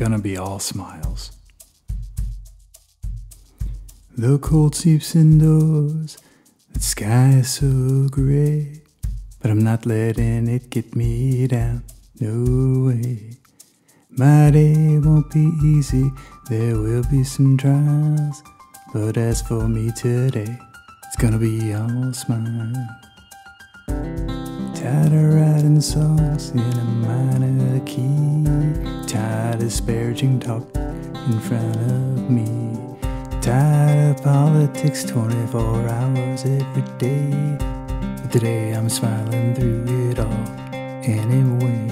gonna be all smiles. The cold seeps indoors, the sky is so gray, but I'm not letting it get me down, no way. My day won't be easy, there will be some trials, but as for me today, it's gonna be all smiles. Tired of writing songs in a minor key. Tired of disparaging talk in front of me. Tired of politics 24 hours every day. But today I'm smiling through it all anyway.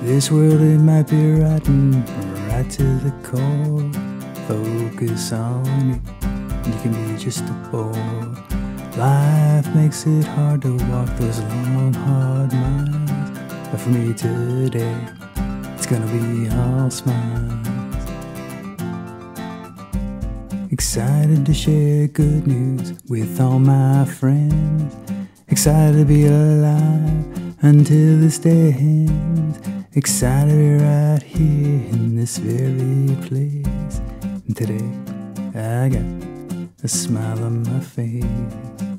This world, it might be rotten right to the core. Focus on and you can be just a bore. Life makes it hard to walk those long, hard miles. For me today, it's gonna be all smiles. Excited to share good news with all my friends. Excited to be alive until this day ends. Excited to be right here in this very place. And today, I got a smile on my face.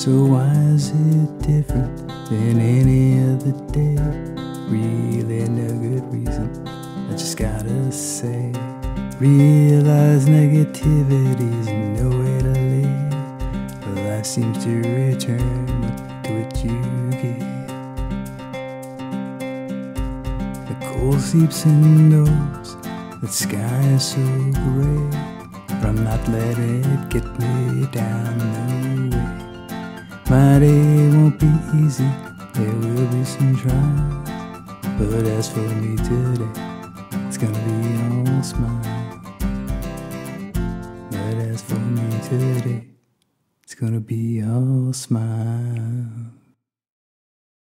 So why is it different than any other day? Really no good reason, I just gotta say. Realize negativity's no way to live. Life seems to return to what you give. The cold seeps indoors, the sky is so gray. But I'm not letting it get me down, no way. My day won't be easy, there will be some trials. But as for me today, it's gonna be all smile. But as for me today, it's gonna be all smile.